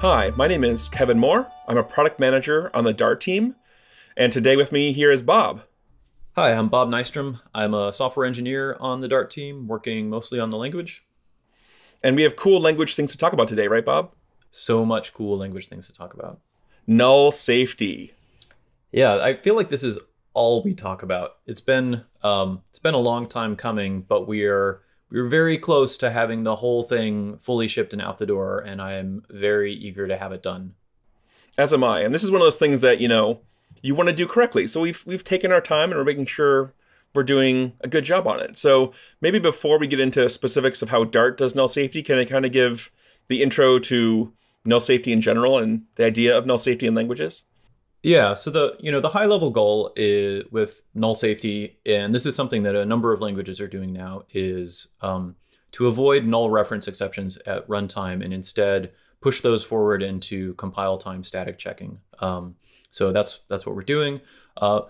Hi, my name is Kevin Moore. I'm a product manager on the Dart team. And today with me here is Bob. Hi, I'm Bob Nystrom. I'm a software engineer on the Dart team, working mostly on the language. And we have cool language things to talk about today, right, Bob? So much cool language things to talk about. Null safety. Yeah, I feel like this is all we talk about. It's been um, it's been a long time coming, but we are we're very close to having the whole thing fully shipped and out the door, and I am very eager to have it done. As am I. And this is one of those things that, you know, you want to do correctly. So we've we've taken our time and we're making sure we're doing a good job on it. So maybe before we get into specifics of how Dart does null safety, can I kind of give the intro to null safety in general and the idea of null safety in languages? Yeah, so the you know the high level goal is with null safety, and this is something that a number of languages are doing now, is um, to avoid null reference exceptions at runtime and instead push those forward into compile time static checking. Um, so that's that's what we're doing. Uh,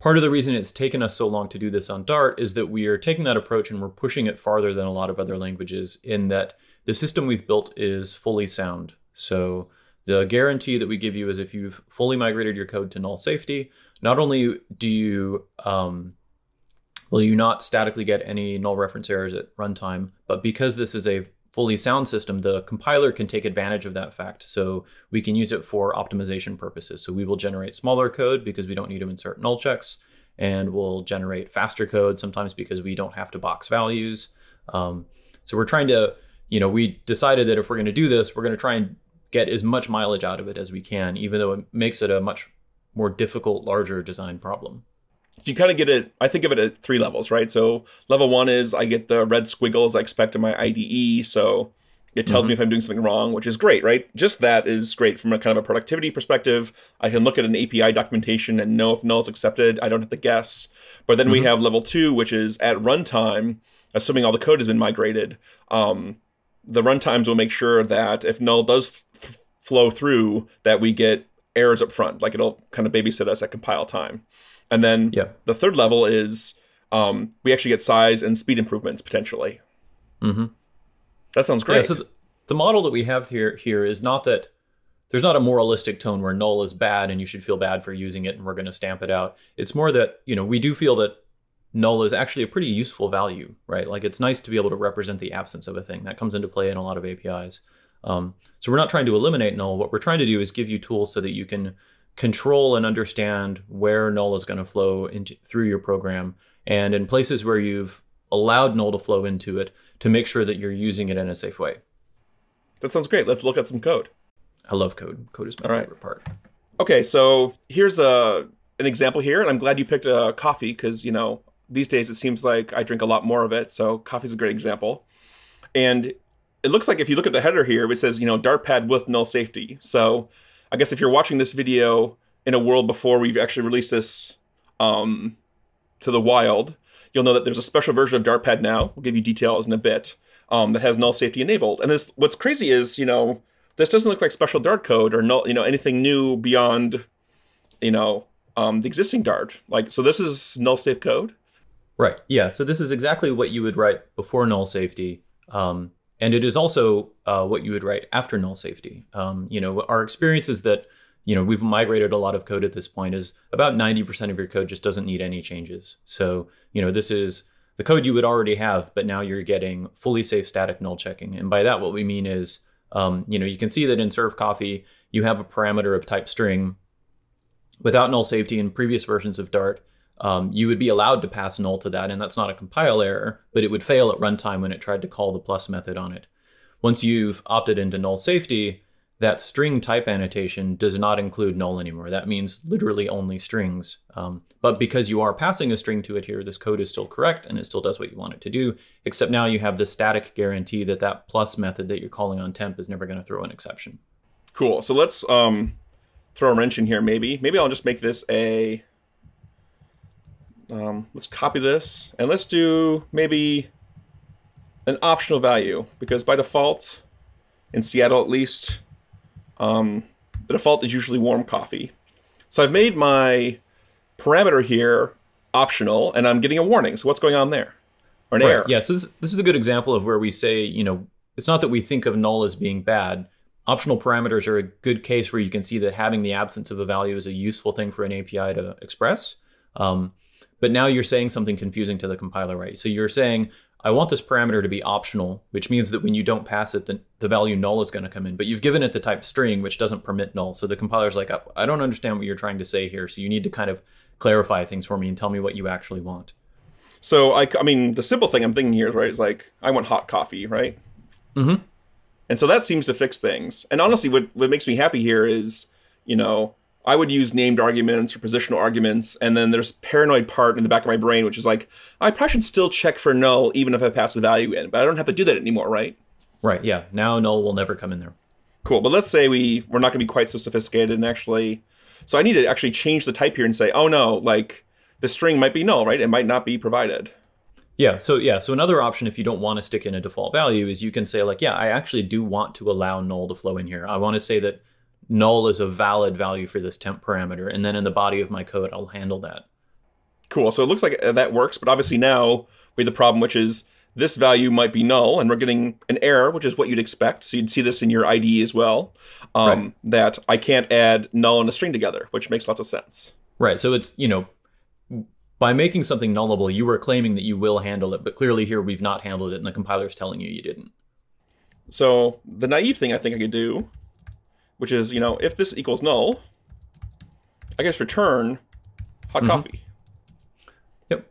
part of the reason it's taken us so long to do this on Dart is that we are taking that approach and we're pushing it farther than a lot of other languages in that the system we've built is fully sound. So the guarantee that we give you is if you've fully migrated your code to null safety, not only do you um, will you not statically get any null reference errors at runtime, but because this is a fully sound system, the compiler can take advantage of that fact. So we can use it for optimization purposes. So we will generate smaller code because we don't need to insert null checks, and we'll generate faster code sometimes because we don't have to box values. Um, so we're trying to, you know, we decided that if we're going to do this, we're going to try and get as much mileage out of it as we can, even though it makes it a much more difficult, larger design problem. So you kind of get it, I think of it at three levels, right? So level one is I get the red squiggles I expect in my IDE. So it tells mm-hmm. me if I'm doing something wrong, which is great, right? Just that is great from a kind of a productivity perspective. I can look at an API documentation and know if null is accepted. I don't have to guess. But then mm-hmm. we have level two, which is at runtime, assuming all the code has been migrated. Um, the runtimes will make sure that if null does th- flow through, that we get errors up front. Like it'll kind of babysit us at compile time. And then yeah. the third level is um, we actually get size and speed improvements potentially. Mm-hmm. That sounds great. Yeah, so the model that we have here here is not that there's not a moralistic tone where null is bad and you should feel bad for using it and we're going to stamp it out. It's more that you know we do feel that null is actually a pretty useful value, right? Like it's nice to be able to represent the absence of a thing. That comes into play in a lot of APIs. Um, so we're not trying to eliminate null. What we're trying to do is give you tools so that you can control and understand where null is going to flow into through your program, and in places where you've allowed null to flow into it, to make sure that you're using it in a safe way. That sounds great. Let's look at some code. I love code. Code is my All favorite right. part. Okay, so here's a an example here, and I'm glad you picked a coffee because you know these days it seems like I drink a lot more of it. So coffee's a great example. And it looks like if you look at the header here, it says, you know, Dartpad with null safety. So I guess if you're watching this video in a world before we've actually released this um, to the wild, you'll know that there's a special version of Dartpad now. We'll give you details in a bit um, that has null safety enabled. And this, what's crazy is, you know, this doesn't look like special Dart code or null, you know, anything new beyond, you know, um, the existing Dart. Like, so this is null safe code. Right. Yeah. So this is exactly what you would write before null safety. Um, and it is also uh, what you would write after null safety. Um, you know, our experience is that, you know, we've migrated a lot of code at this point is about 90% of your code just doesn't need any changes. So, you know, this is the code you would already have, but now you're getting fully safe static null checking. And by that, what we mean is, um, you know, you can see that in serve coffee, you have a parameter of type string without null safety in previous versions of Dart um, you would be allowed to pass null to that, and that's not a compile error, but it would fail at runtime when it tried to call the plus method on it. Once you've opted into null safety, that string type annotation does not include null anymore. That means literally only strings. Um, but because you are passing a string to it here, this code is still correct and it still does what you want it to do, except now you have the static guarantee that that plus method that you're calling on temp is never going to throw an exception. Cool. So let's um, throw a wrench in here maybe. Maybe I'll just make this a um, let's copy this and let's do maybe an optional value because by default, in Seattle at least, um, the default is usually warm coffee. So I've made my parameter here optional and I'm getting a warning. So what's going on there? Or an right. error? Yeah, so this, this is a good example of where we say, you know, it's not that we think of null as being bad, optional parameters are a good case where you can see that having the absence of a value is a useful thing for an API to express. Um, but now you're saying something confusing to the compiler, right? So you're saying, I want this parameter to be optional, which means that when you don't pass it, the, the value null is going to come in. But you've given it the type string, which doesn't permit null. So the compiler's like, I don't understand what you're trying to say here. So you need to kind of clarify things for me and tell me what you actually want. So I, I mean, the simple thing I'm thinking here is right is like I want hot coffee, right? Mm-hmm. And so that seems to fix things. And honestly, what what makes me happy here is, you know, I would use named arguments or positional arguments, and then there's paranoid part in the back of my brain, which is like, I probably should still check for null even if I pass the value in, but I don't have to do that anymore, right? Right. Yeah. Now null will never come in there. Cool. But let's say we we're not going to be quite so sophisticated and actually, so I need to actually change the type here and say, oh no, like the string might be null, right? It might not be provided. Yeah, so yeah, so another option if you don't want to stick in a default value is you can say like, yeah, I actually do want to allow null to flow in here. I want to say that null is a valid value for this temp parameter, and then in the body of my code, I'll handle that. Cool. So it looks like that works, but obviously now we have the problem, which is this value might be null, and we're getting an error, which is what you'd expect. So you'd see this in your IDE as well, um, right. that I can't add null and a string together, which makes lots of sense. Right. So it's you know by making something nullable, you were claiming that you will handle it, but clearly here we've not handled it, and the compiler is telling you you didn't. So the naive thing I think I could do, which is, you know, if this equals null, I guess return hot mm -hmm. coffee. Yep.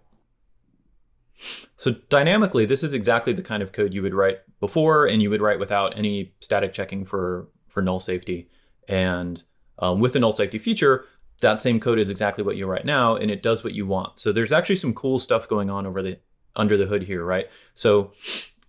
So dynamically, this is exactly the kind of code you would write before, and you would write without any static checking for for null safety. And um, with the null safety feature, that same code is exactly what you write now and it does what you want. So there's actually some cool stuff going on over the under the hood here, right? So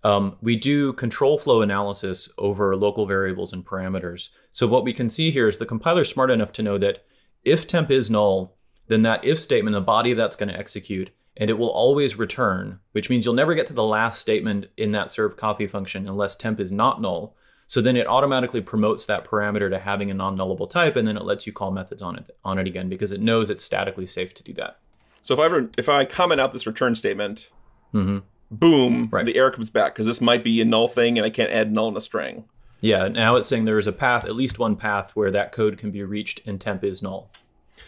um, we do control flow analysis over local variables and parameters. So what we can see here is the compiler is smart enough to know that if temp is null, then that if statement, the body that's going to execute, and it will always return, which means you'll never get to the last statement in that serve coffee function unless temp is not null. So then it automatically promotes that parameter to having a non-nullable type, and then it lets you call methods on it on it again because it knows it's statically safe to do that. So if I ever, if I comment out this return statement, mm-hmm. Boom, right. the error comes back because this might be a null thing, and I can't add null in a string. Yeah, now it's saying there is a path, at least one path, where that code can be reached and temp is null.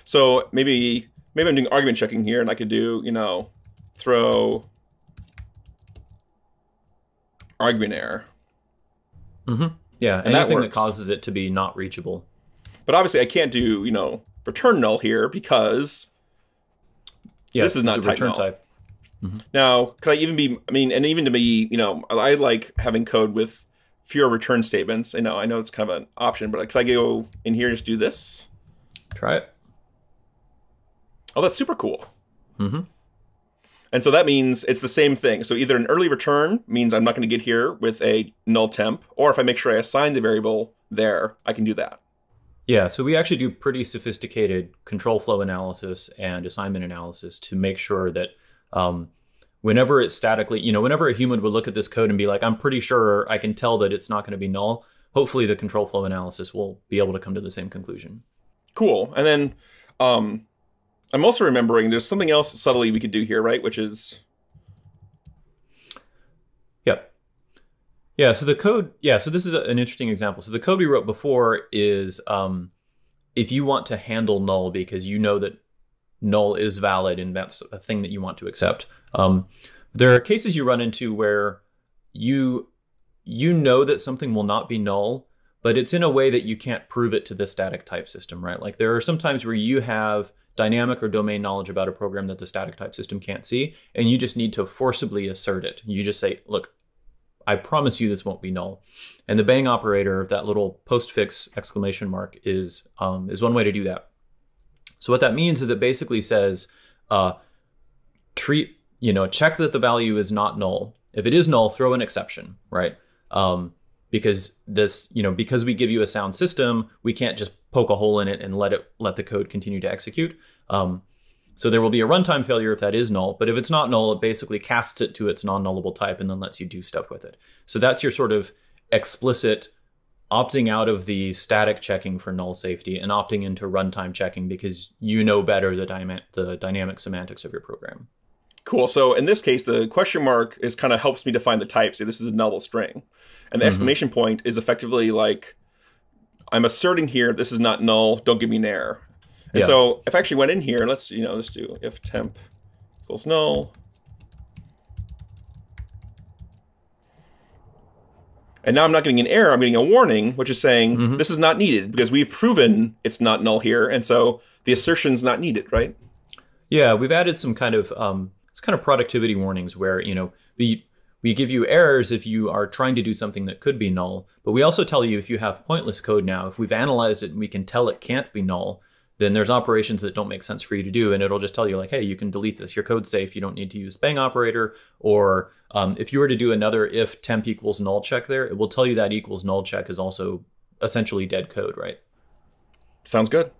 So maybe maybe I'm doing argument checking here, and I could do you know throw argument error. Mm-hmm. Yeah, and anything that, that, causes it to be not reachable. But obviously, I can't do you know return null here because yeah, this is not type return null. type. Mm-hmm. Now, could I even be? I mean, and even to me, you know, I like having code with fewer return statements. I know, I know it's kind of an option, but could I go in here and just do this? Try it. Oh, that's super cool. Mm-hmm. And so that means it's the same thing. So either an early return means I'm not going to get here with a null temp, or if I make sure I assign the variable there, I can do that. Yeah, so we actually do pretty sophisticated control flow analysis and assignment analysis to make sure that um, whenever it's statically, you know, whenever a human would look at this code and be like, I'm pretty sure I can tell that it's not going to be null, hopefully the control flow analysis will be able to come to the same conclusion. Cool. And then um, I'm also remembering there's something else subtly we could do here, right? Which is Yep. Yeah, so the code, yeah, so this is an interesting example. So the code we wrote before is um, if you want to handle null because you know that null is valid and that's a thing that you want to accept. Um, there are cases you run into where you you know that something will not be null, but it's in a way that you can't prove it to the static type system, right? Like there are some times where you have dynamic or domain knowledge about a program that the static type system can't see, and you just need to forcibly assert it. You just say, look, I promise you this won't be null. And the bang operator, that little postfix exclamation mark, is um, is one way to do that. So what that means is it basically says, uh, treat, you know, check that the value is not null. If it is null, throw an exception, right? Um, because this, you know, because we give you a sound system, we can't just poke a hole in it and let it let the code continue to execute. Um, so there will be a runtime failure if that is null, but if it's not null, it basically casts it to its non-nullable type and then lets you do stuff with it. So that's your sort of explicit opting out of the static checking for null safety and opting into runtime checking because you know better the, dy the dynamic semantics of your program. Cool. So in this case, the question mark is kind of helps me define the type. Say this is a null string, and the mm -hmm. exclamation point is effectively like I'm asserting here this is not null. Don't give me an error. And Yeah. so if I actually went in here, let's you know let's do if temp equals null. And now I'm not getting an error, I'm getting a warning, which is saying Mm-hmm. this is not needed because we've proven it's not null here, and so the assertion's not needed, right? Yeah, we've added some kind of um, it's kind of productivity warnings where you know we we give you errors if you are trying to do something that could be null, but we also tell you if you have pointless code now, if we've analyzed it and we can tell it can't be null, then there's operations that don't make sense for you to do, and it'll just tell you like, hey, you can delete this. Your code's safe. You don't need to use bang operator. Or um, if you were to do another if temp equals null check there, it will tell you that equals null check is also essentially dead code, right? Sounds good.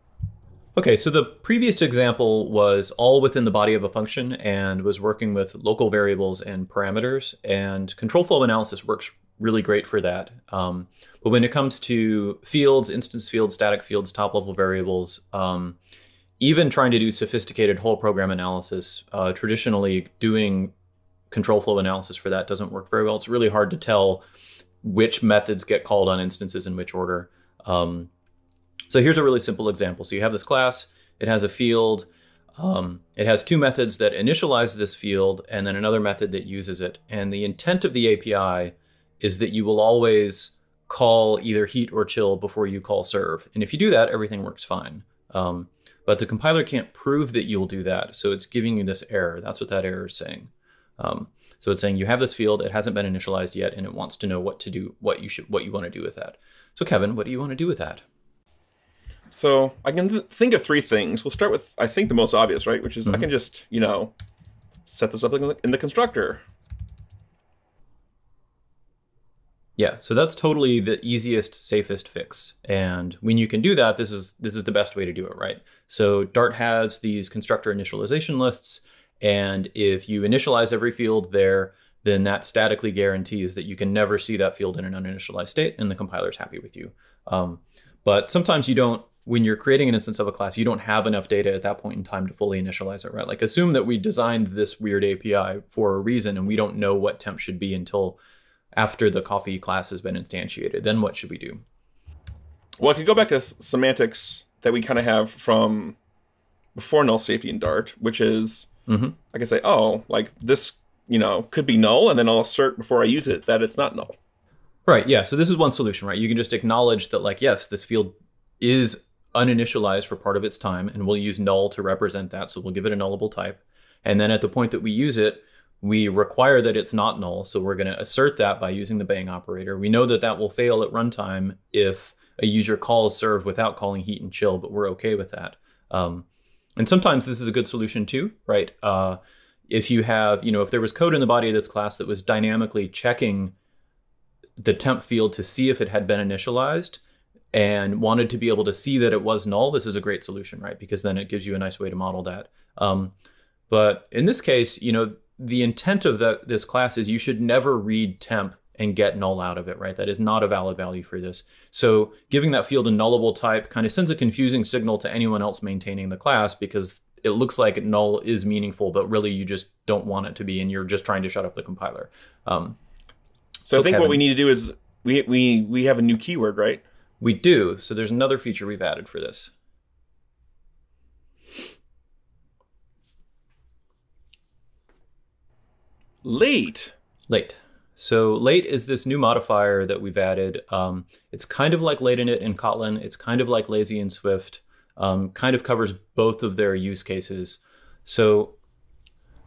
Okay, so the previous example was all within the body of a function and was working with local variables and parameters, and control flow analysis works really great for that. Um, but when it comes to fields, instance fields, static fields, top level variables, um, even trying to do sophisticated whole program analysis, uh, traditionally doing control flow analysis for that doesn't work very well. It's really hard to tell which methods get called on instances in which order. Um, so here's a really simple example. So you have this class, it has a field, um, it has two methods that initialize this field and then another method that uses it. And the intent of the API is that you will always call either heat or chill before you call serve. And if you do that, everything works fine. Um, but the compiler can't prove that you'll do that. So it's giving you this error. That's what that error is saying. Um, so it's saying you have this field, it hasn't been initialized yet, and it wants to know what to do, what you should, what you want to do with that. So Kevin, what do you want to do with that? So I can think of three things. We'll start with I think the most obvious, right? Which is I can just you know set this up in the, in the constructor. Yeah, so that's totally the easiest, safest fix. And when you can do that, this is this is the best way to do it, right? So Dart has these constructor initialization lists, and if you initialize every field there, then that statically guarantees that you can never see that field in an uninitialized state, and the compiler's happy with you. Um, but sometimes you don't, when you're creating an instance of a class, you don't have enough data at that point in time to fully initialize it, right? Like assume that we designed this weird API for a reason, and we don't know what temp should be until after the coffee class has been instantiated. Then what should we do? Well, I could go back to semantics that we kind of have from before null safety in Dart, which is Mhm. I can say, oh, like this, you know, could be null, and then I'll assert before I use it that it's not null. Right, yeah. So this is one solution, right? You can just acknowledge that, like, yes, this field is uninitialized for part of its time, and we'll use null to represent that. So we'll give it a nullable type. And then at the point that we use it, we require that it's not null. So we're going to assert that by using the bang operator. We know that that will fail at runtime if a user calls serve without calling heat and chill, but we're okay with that. Um, and sometimes this is a good solution too, right? Uh, if you have, you know, if there was code in the body of this class that was dynamically checking the temp field to see if it had been initialized and wanted to be able to see that it was null, this is a great solution, right? Because then it gives you a nice way to model that. Um, but in this case, you know, the intent of the, this class is you should never read temp and get null out of it, right? That is not a valid value for this. So giving that field a nullable type kind of sends a confusing signal to anyone else maintaining the class because it looks like null is meaningful, but really you just don't want it to be, and you're just trying to shut up the compiler. Um, So I think what we need to do is we we we have a new keyword, right? we do. So there's another feature we've added for this. Late. Late. So late is this new modifier that we've added. Um, it's kind of like lateinit in Kotlin. It's kind of like lazy in Swift. Um, kind of covers both of their use cases. So,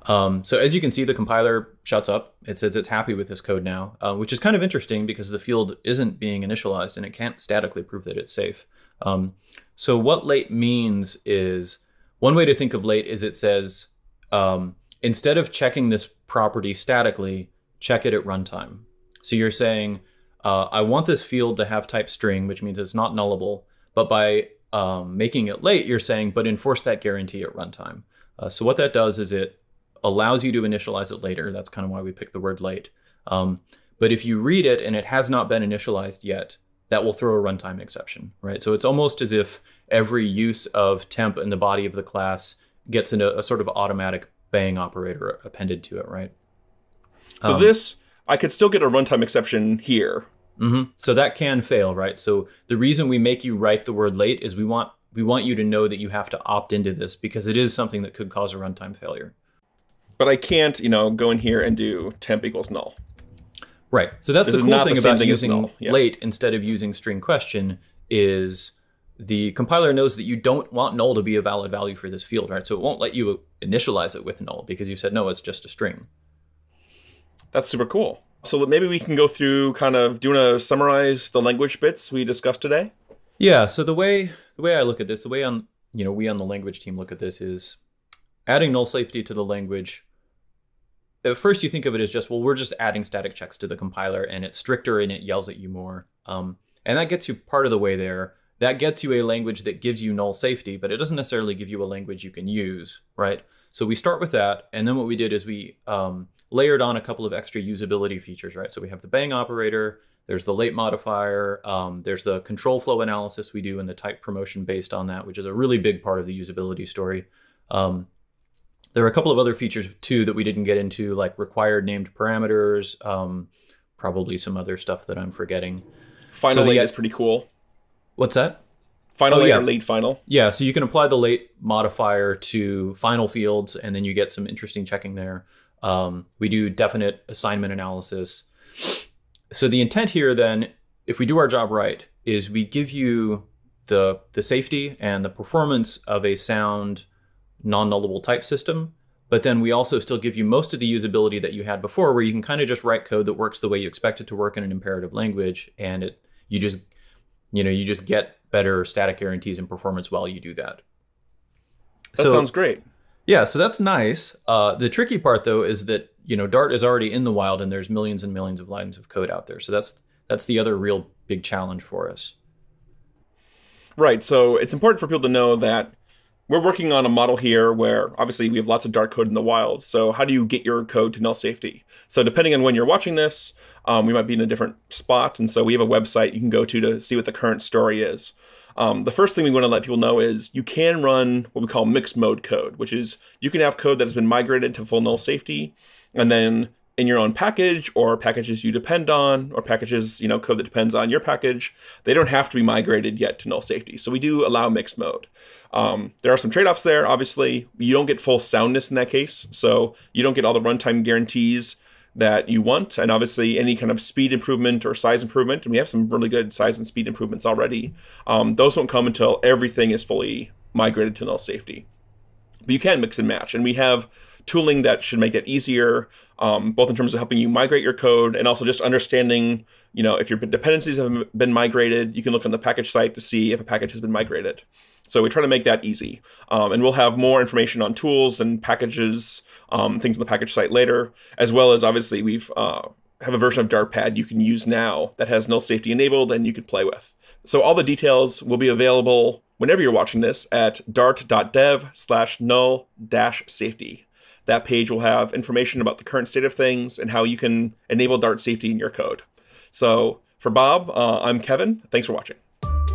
um, so as you can see, the compiler shuts up. It says it's happy with this code now, uh, which is kind of interesting because the field isn't being initialized and it can't statically prove that it's safe. Um, so what late means is one way to think of late is it says um, instead of checking this property statically, check it at runtime. So you're saying, uh, I want this field to have type string, which means it's not nullable, but by um, making it late, you're saying, but enforce that guarantee at runtime. Uh, so what that does is it allows you to initialize it later. That's kind of why we picked the word late. Um, but if you read it and it has not been initialized yet, that will throw a runtime exception, right? So it's almost as if every use of temp in the body of the class gets into a sort of automatic bang operator appended to it, right? So Um, this I could still get a runtime exception here, Mm-hmm. So that can fail, right? So the reason we make you write the word late is we want we want you to know that you have to opt into this because it is something that could cause a runtime failure. But I can't, you know, go in here and do temp equals null. Right. So that's this the cool thing the about thing using yeah. late instead of using string question is the compiler knows that you don't want null to be a valid value for this field, right? So it won't let you initialize it with null because you said no, it's just a string. That's super cool. So maybe we can go through kind of do you want to summarize the language bits we discussed today? Yeah. So the way the way I look at this, the way on you know we on the language team look at this is adding null safety to the language. At first, you think of it as just well, we're just adding static checks to the compiler, and it's stricter and it yells at you more, um, and that gets you part of the way there. That gets you a language that gives you null safety, but it doesn't necessarily give you a language you can use, right? So we start with that, and then what we did is we um, layered on a couple of extra usability features, right? So we have the bang operator, there's the late modifier, um, there's the control flow analysis we do and the type promotion based on that, which is a really big part of the usability story. Um, there are a couple of other features too that we didn't get into, like required named parameters, um, probably some other stuff that I'm forgetting. Final so late is pretty cool. What's that? Final oh, yeah. or late final? Yeah, so you can apply the late modifier to final fields, and then you get some interesting checking there. Um, we do definite assignment analysis. So the intent here then, if we do our job right, is we give you the, the safety and the performance of a sound non-nullable type system, but then we also still give you most of the usability that you had before where you can kind of just write code that works the way you expect it to work in an imperative language and it you just you know you just get better static guarantees and performance while you do that. That so, sounds great. Yeah, so that's nice. Uh, the tricky part though is that you know Dart is already in the wild and there's millions and millions of lines of code out there. So that's that's the other real big challenge for us. Right. So it's important for people to know that we're working on a model here where obviously we have lots of Dart code in the wild. So how do you get your code to null safety? So depending on when you're watching this, um, we might be in a different spot. And so we have a website you can go to to see what the current story is. Um, the first thing we want to let people know is you can run what we call mixed mode code, which is you can have code that has been migrated to full null safety, and then in your own package or packages you depend on or packages you know code that depends on your package they don't have to be migrated yet to null safety so we do allow mixed mode um, there are some trade-offs there obviously you don't get full soundness in that case so you don't get all the runtime guarantees that you want, and obviously any kind of speed improvement or size improvement. And we have some really good size and speed improvements already. Um, those won't come until everything is fully migrated to null safety. But you can mix and match, and we have tooling that should make that easier, um, both in terms of helping you migrate your code and also just understanding, you know, if your dependencies have been migrated, you can look on the package site to see if a package has been migrated. So we try to make that easy. Um, and we'll have more information on tools and packages, um, things on the package site later, as well as obviously we've uh, have a version of Dartpad you can use now that has null safety enabled and you can play with. So all the details will be available whenever you're watching this at dart.dev slash null dash safety. That page will have information about the current state of things and how you can enable Dart safety in your code. So for Bob, uh, I'm Kevin. Thanks for watching.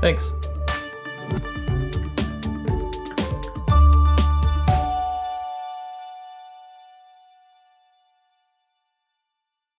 Thanks.